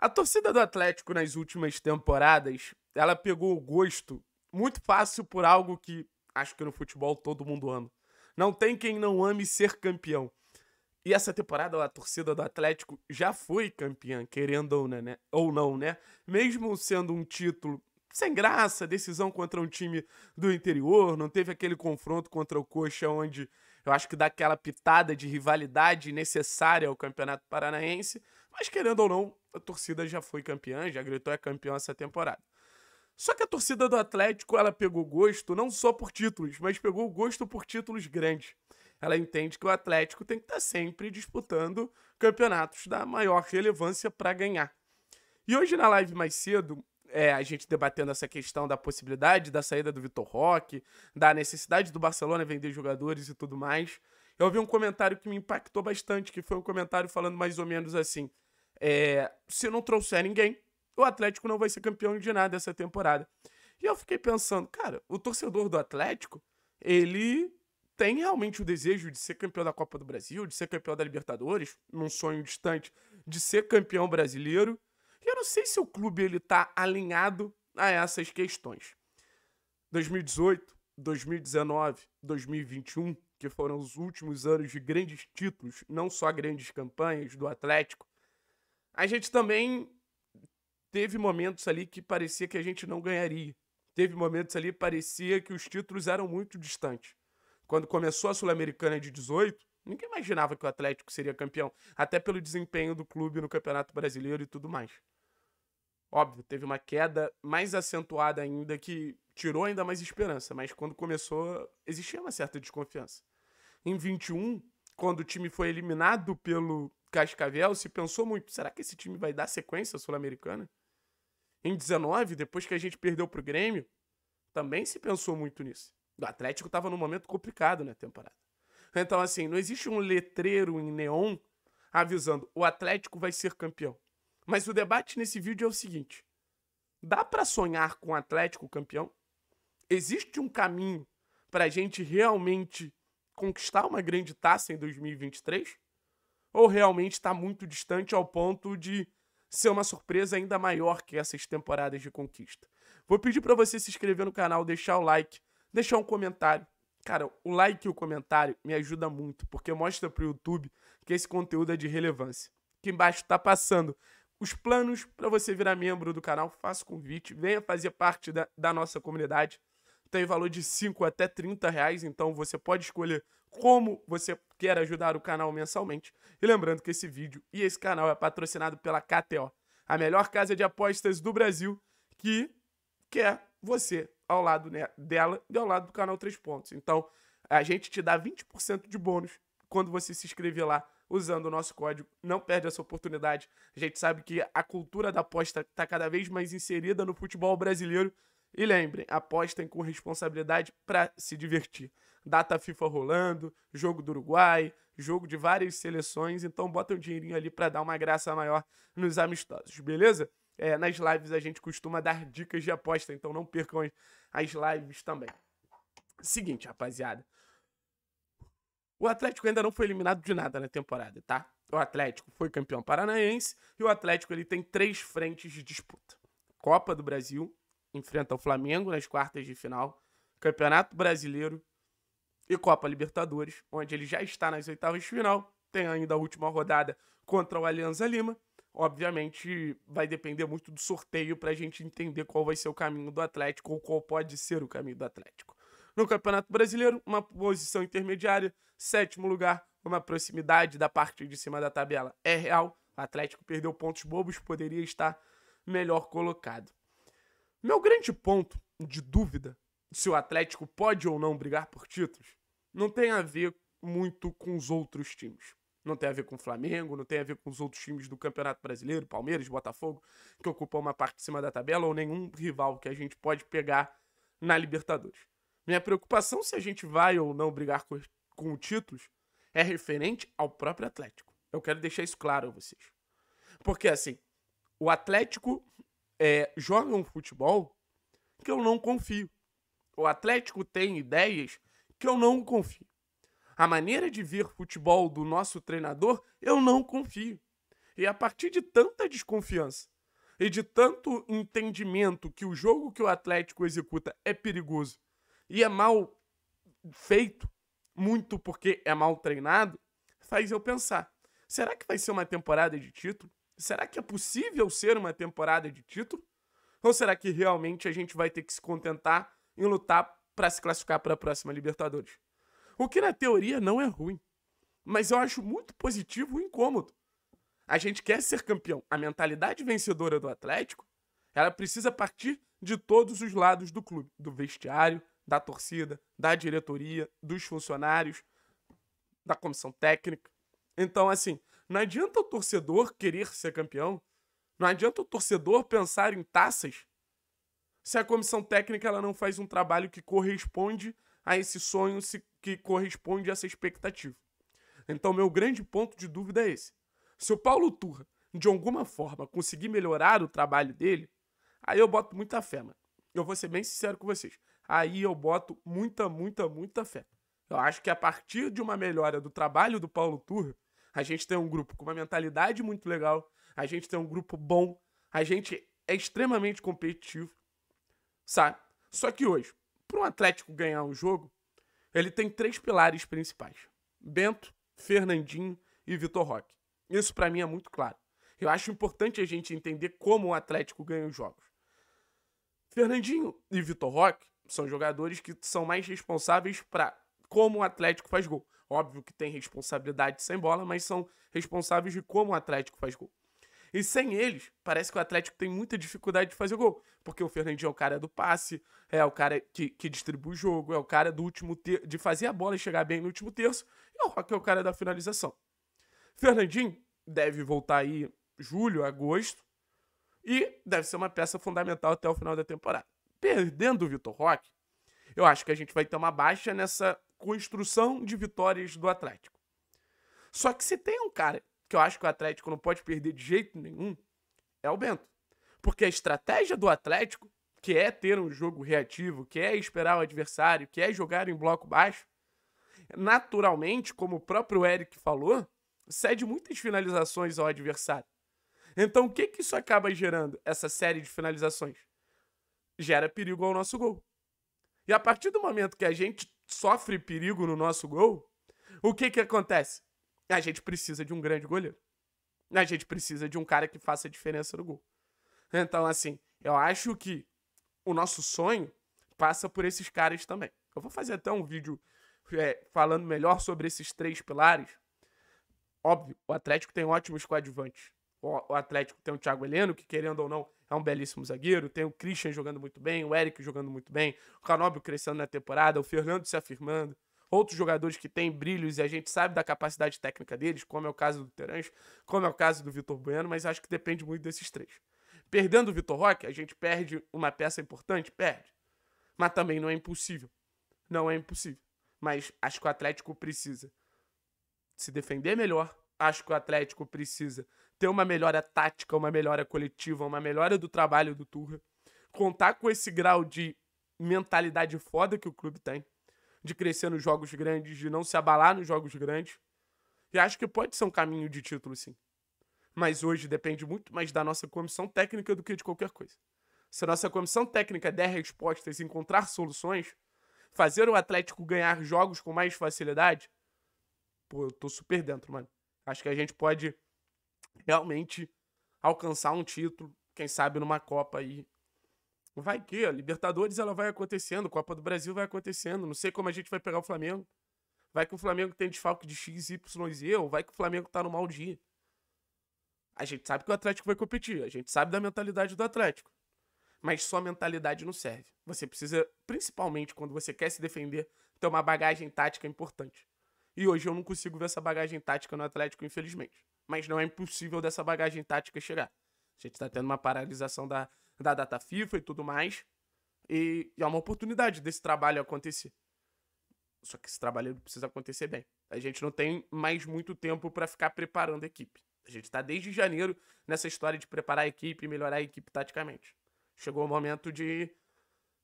A torcida do Atlético nas últimas temporadas, ela pegou o gosto muito fácil por algo que acho que no futebol todo mundo ama. Não tem quem não ame ser campeão. E essa temporada a torcida do Atlético já foi campeã, querendo ou não, né? Ou não, né? Mesmo sendo um título sem graça, decisão contra um time do interior, não teve aquele confronto contra o Coxa onde eu acho que dá aquela pitada de rivalidade necessária ao Campeonato Paranaense, mas querendo ou não, a torcida já foi campeã, já gritou é campeão essa temporada. Só que a torcida do Atlético, ela pegou gosto não só por títulos, mas pegou gosto por títulos grandes. Ela entende que o Atlético tem que estar sempre disputando campeonatos da maior relevância para ganhar. E hoje na live mais cedo, é, a gente debatendo essa questão da possibilidade da saída do Vitor Roque, da necessidade do Barcelona vender jogadores e tudo mais, eu ouvi um comentário que me impactou bastante, que foi um comentário falando mais ou menos assim: é, se não trouxer ninguém, o Atlético não vai ser campeão de nada essa temporada. E eu fiquei pensando, cara, o torcedor do Atlético, ele tem realmente o desejo de ser campeão da Copa do Brasil, de ser campeão da Libertadores, num sonho distante, de ser campeão brasileiro. E eu não sei se o clube ele tá alinhado a essas questões. 2018, 2019, 2021, que foram os últimos anos de grandes títulos, não só grandes campanhas do Atlético, a gente também teve momentos ali que parecia que a gente não ganharia. Teve momentos ali que parecia que os títulos eram muito distantes. Quando começou a Sul-Americana de 18, ninguém imaginava que o Atlético seria campeão, até pelo desempenho do clube no Campeonato Brasileiro e tudo mais. Óbvio, teve uma queda mais acentuada ainda que tirou ainda mais esperança, mas quando começou, existia uma certa desconfiança. Em 21, quando o time foi eliminado pelo Cascavel, se pensou muito, será que esse time vai dar sequência sul-americana? Em 19, depois que a gente perdeu pro Grêmio, também se pensou muito nisso. O Atlético estava num momento complicado na temporada. Então, assim, não existe um letreiro em neon avisando o Atlético vai ser campeão. Mas o debate nesse vídeo é o seguinte: dá para sonhar com o Atlético campeão? Existe um caminho para a gente realmente conquistar uma grande taça em 2023? Ou realmente está muito distante ao ponto de ser uma surpresa ainda maior que essas temporadas de conquista. Vou pedir para você se inscrever no canal, deixar o like, deixar um comentário. Cara, o like e o comentário me ajuda muito, porque mostra para o YouTube que esse conteúdo é de relevância. Aqui embaixo está passando os planos para você virar membro do canal. Faça convite, venha fazer parte da, da nossa comunidade. Tem valor de 5 até 30 reais, então você pode escolher como você quer ajudar o canal mensalmente. E lembrando que esse vídeo e esse canal é patrocinado pela KTO, a melhor casa de apostas do Brasil, que quer você ao lado né, dela e ao lado do canal 3 Pontos. Então, a gente te dá 20% de bônus quando você se inscrever lá usando o nosso código. Não perde essa oportunidade. A gente sabe que a cultura da aposta está cada vez mais inserida no futebol brasileiro. E lembrem, apostem com responsabilidade para se divertir data FIFA rolando, jogo do Uruguai, jogo de várias seleções, então bota um dinheirinho ali para dar uma graça maior nos amistosos, beleza? É, nas lives a gente costuma dar dicas de aposta, então não percam as lives também. Seguinte, rapaziada. O Atlético ainda não foi eliminado de nada na temporada, tá? O Atlético foi campeão paranaense e o Atlético ele tem três frentes de disputa. Copa do Brasil, enfrenta o Flamengo nas quartas de final, Campeonato Brasileiro e Copa Libertadores, onde ele já está nas oitavas de final. Tem ainda a última rodada contra o Alianza Lima. Obviamente, vai depender muito do sorteio para a gente entender qual vai ser o caminho do Atlético ou qual pode ser o caminho do Atlético. No Campeonato Brasileiro, uma posição intermediária, sétimo lugar, uma proximidade da parte de cima da tabela é real. O Atlético perdeu pontos bobos, poderia estar melhor colocado. Meu grande ponto de dúvida se o Atlético pode ou não brigar por títulos não tem a ver muito com os outros times. Não tem a ver com o Flamengo, não tem a ver com os outros times do Campeonato Brasileiro, Palmeiras, Botafogo, que ocupam uma parte de cima da tabela, ou nenhum rival que a gente pode pegar na Libertadores. Minha preocupação se a gente vai ou não brigar com, com títulos é referente ao próprio Atlético. Eu quero deixar isso claro a vocês. Porque, assim, o Atlético é, joga um futebol que eu não confio. O Atlético tem ideias que eu não confio. A maneira de ver futebol do nosso treinador, eu não confio. E a partir de tanta desconfiança e de tanto entendimento que o jogo que o Atlético executa é perigoso e é mal feito, muito porque é mal treinado, faz eu pensar: será que vai ser uma temporada de título? Será que é possível ser uma temporada de título? Ou será que realmente a gente vai ter que se contentar em lutar para se classificar para a próxima Libertadores? O que na teoria não é ruim, mas eu acho muito positivo e incômodo. A gente quer ser campeão. A mentalidade vencedora do Atlético, ela precisa partir de todos os lados do clube, do vestiário, da torcida, da diretoria, dos funcionários, da comissão técnica. Então, assim, não adianta o torcedor querer ser campeão, não adianta o torcedor pensar em taças se a comissão técnica ela não faz um trabalho que corresponde a esse sonho, que corresponde a essa expectativa. Então, meu grande ponto de dúvida é esse. Se o Paulo Turra, de alguma forma, conseguir melhorar o trabalho dele, aí eu boto muita fé, mano. Eu vou ser bem sincero com vocês. Aí eu boto muita, muita, muita fé. Eu acho que a partir de uma melhora do trabalho do Paulo Turra, a gente tem um grupo com uma mentalidade muito legal, a gente tem um grupo bom, a gente é extremamente competitivo, sabe? Só que hoje, para um Atlético ganhar um jogo, ele tem três pilares principais: Bento, Fernandinho e Vitor Roque. Isso para mim é muito claro. Eu acho importante a gente entender como o Atlético ganha os jogos. Fernandinho e Vitor Roque são jogadores que são mais responsáveis para como o Atlético faz gol. Óbvio que tem responsabilidade sem bola, mas são responsáveis de como o Atlético faz gol. E sem eles, parece que o Atlético tem muita dificuldade de fazer gol. Porque o Fernandinho é o cara do passe, é o cara que, que distribui o jogo, é o cara do último ter de fazer a bola e chegar bem no último terço, e o Roque é o cara da finalização. Fernandinho deve voltar aí julho, agosto, e deve ser uma peça fundamental até o final da temporada. Perdendo o Vitor Roque, eu acho que a gente vai ter uma baixa nessa construção de vitórias do Atlético. Só que se tem um cara que eu acho que o Atlético não pode perder de jeito nenhum, é o Bento. Porque a estratégia do Atlético, que é ter um jogo reativo, que é esperar o adversário, que é jogar em bloco baixo, naturalmente, como o próprio Eric falou, cede muitas finalizações ao adversário. Então, o que, que isso acaba gerando, essa série de finalizações? Gera perigo ao nosso gol. E a partir do momento que a gente sofre perigo no nosso gol, o que, que acontece? A gente precisa de um grande goleiro. A gente precisa de um cara que faça a diferença no gol. Então, assim, eu acho que o nosso sonho passa por esses caras também. Eu vou fazer até um vídeo é, falando melhor sobre esses três pilares, Óbvio, o Atlético tem ótimos coadjuvantes. O, Atlético tem o Thiago Heleno, que querendo ou não é um belíssimo zagueiro. Tem o Christian jogando muito bem, o Eric jogando muito bem, o Canóbio crescendo na temporada, o Fernando se afirmando. Outros jogadores que têm brilhos e a gente sabe da capacidade técnica deles, como é o caso do Terãs, como é o caso do Vitor Bueno, mas acho que depende muito desses três. Perdendo o Vitor Roque, a gente perde uma peça importante? Perde. Mas também não é impossível. Não é impossível. Mas acho que o Atlético precisa se defender melhor. Acho que o Atlético precisa ter uma melhora tática, uma melhora coletiva, uma melhora do trabalho do Turra. Contar com esse grau de mentalidade foda que o clube tem. De crescer nos jogos grandes, de não se abalar nos jogos grandes. E acho que pode ser um caminho de título, sim. Mas hoje depende muito mais da nossa comissão técnica do que de qualquer coisa. Se a nossa comissão técnica der respostas e encontrar soluções, fazer o Atlético ganhar jogos com mais facilidade, pô, eu tô super dentro, mano. Acho que a gente pode realmente alcançar um título, quem sabe numa Copa aí. Vai que a Libertadores ela vai acontecendo, Copa do Brasil vai acontecendo, não sei como a gente vai pegar o Flamengo. Vai que o Flamengo tem desfalque de X, Y, Z, ou vai que o Flamengo tá no mau dia. A gente sabe que o Atlético vai competir, a gente sabe da mentalidade do Atlético. Mas só mentalidade não serve. Você precisa, principalmente quando você quer se defender, ter uma bagagem tática importante. E hoje eu não consigo ver essa bagagem tática no Atlético, infelizmente. Mas não é impossível dessa bagagem tática chegar. A gente está tendo uma paralisação da, da data FIFA e tudo mais. E, e é uma oportunidade desse trabalho acontecer. Só que esse trabalho precisa acontecer bem. A gente não tem mais muito tempo para ficar preparando a equipe. A gente está desde janeiro nessa história de preparar a equipe e melhorar a equipe taticamente. Chegou o momento de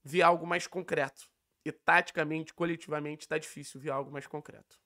ver algo mais concreto. E taticamente, coletivamente, está difícil ver algo mais concreto.